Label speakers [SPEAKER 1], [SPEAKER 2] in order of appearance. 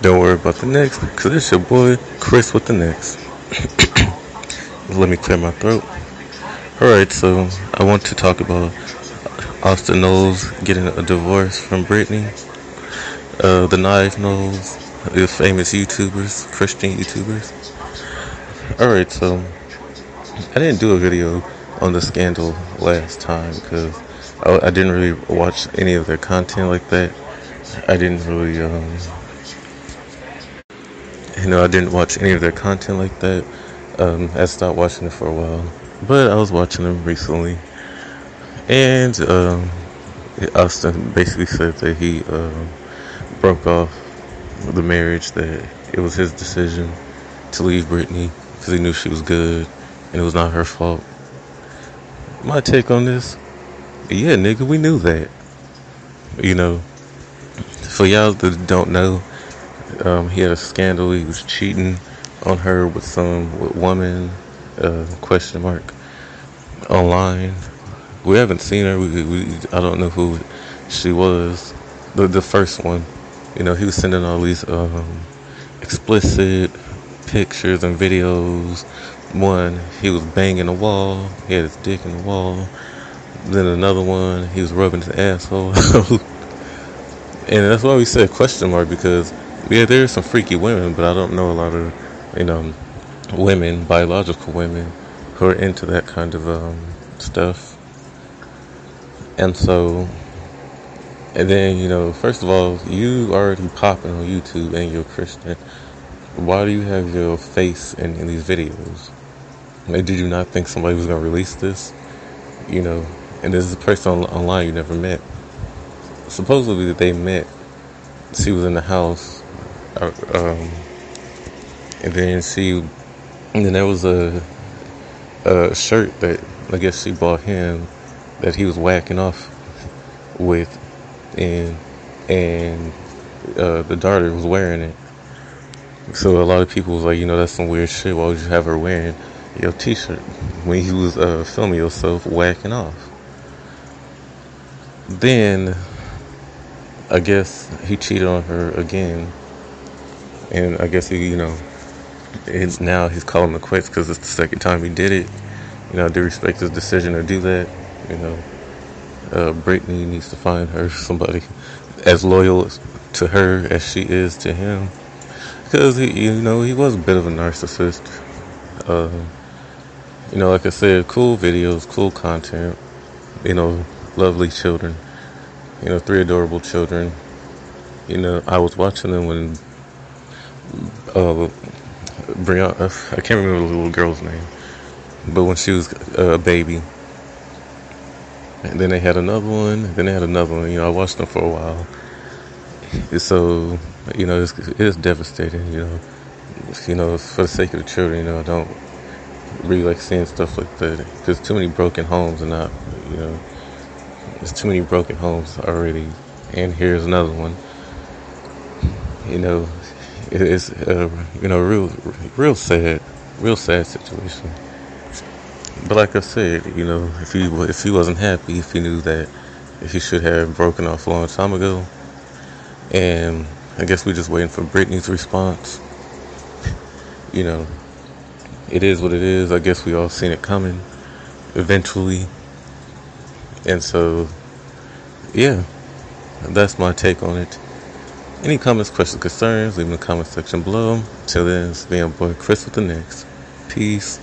[SPEAKER 1] Don't worry about the next, because it's your boy, Xhris, with the next. Let me clear my throat. Alright, so I want to talk about Austin Knowles getting a divorce from Brittany. Uh, the Knife Knowles, the famous YouTubers, Christian YouTubers. Alright, so I didn't do a video on the scandal last time because I, I, didn't really watch any of their content like that. I didn't really, um, you know, I didn't watch any of their content like that. Um, I stopped watching it for a while, but I was watching them recently, and um, Austin basically said that he uh, broke off the marriage, that it was his decision to leave Brittany because he knew she was good and it was not her fault. My take on this, yeah, nigga, we knew that. You know, for y'all that don't know, um, he had a scandal. He was cheating on her with some woman, uh, question mark, online. We haven't seen her. We, we, I don't know who she was. The, the first one, you know, he was sending all these um, explicit pictures and videos. One, he was banging the wall. He had his dick in the wall. Then another one, he was rubbing his asshole. and that's why we said question mark because yeah, there's some freaky women, but I don't know a lot of you know women, biological women, who are into that kind of um, stuff. And so, and then you know, first of all, you already popping on YouTube and you're Christian. Why do you have your face in, in these videos? Like, did you not think somebody was gonna release this? You know, and this is a person online you never met. Supposedly that they met. She was in the house, um, and then she, and then there was a, a shirt that I guess she bought him that he was whacking off with, and and uh, the daughter was wearing it. So a lot of people was like, you know, that's some weird shit. Why would you have her wearing your T-shirt when he was uh, filming yourself whacking off? Then I guess he cheated on her again, and I guess he, you know, it's now he's calling the quits because it's the second time he did it. You know, I do respect his decision to do that. You know, uh, Brittany needs to find her somebody as loyal to her as she is to him, because he, you know, he was a bit of a narcissist. Uh, you know, like I said, cool videos, cool content. You know, lovely children. You know, three adorable children. You know, I was watching them when uh, Brianna, I can't remember the little girl's name, but when she was a baby. And then they had another one, then they had another one. You know, I watched them for a while. So, you know, it's, it's devastating, you know. You know, for the sake of the children, you know, I don't really like seeing stuff like that. There's too many broken homes and not, you know, there's too many broken homes already, and here's another one. You know, it's uh, you know real, real sad, real sad situation. But like I said, you know, if he if he wasn't happy, if he knew that he should have broken off a long time ago, and I guess we're just waiting for Brittany's response. You know, it is what it is. I guess we all seen it coming eventually. And so, yeah, that's my take on it. Any comments, questions, concerns, leave in the comment section below. Till then, it's me, boy Xhris with the next. Peace.